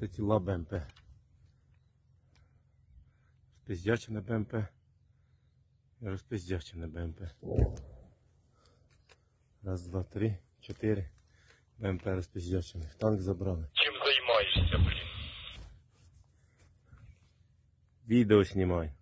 Це тіла БМП. Розпиздячене БМП. Розпиздячене БМП. Раз, два, три, чотири. БМП розпиздячених. Танк забрали. Чим займаєшся, блін? Відео знімаю.